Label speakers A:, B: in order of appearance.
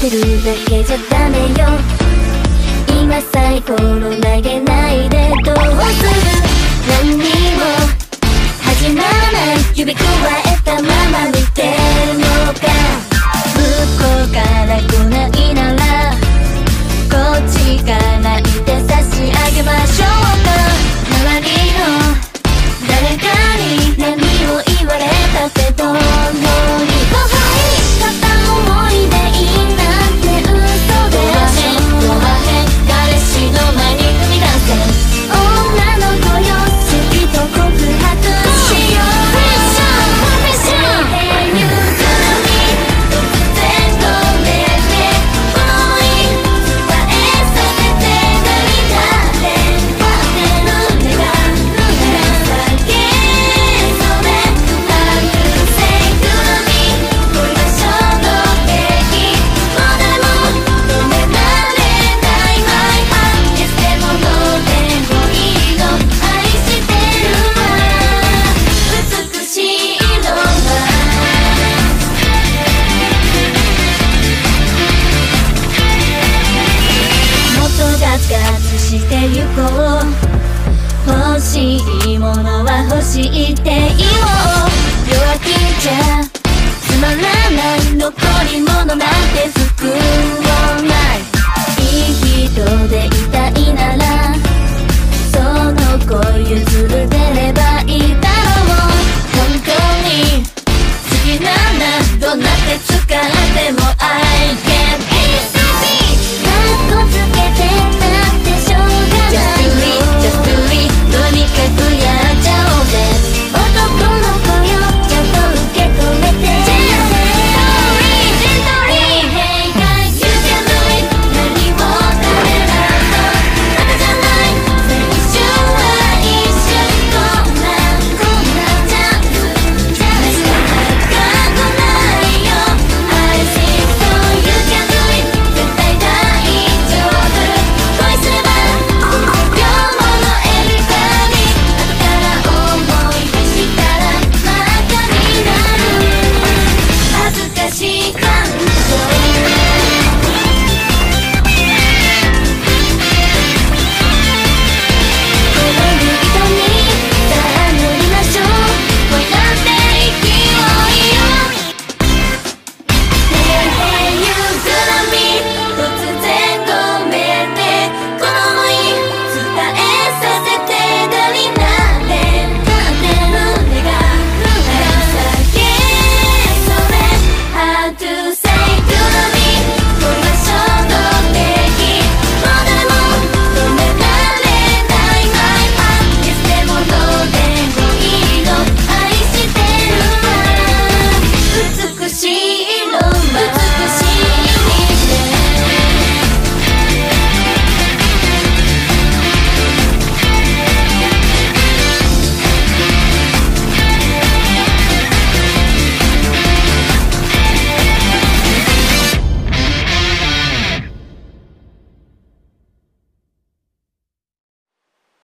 A: てるだけじゃダメよ。今さえ転投げないでどうを知っていよう。弱気じゃつまらないの声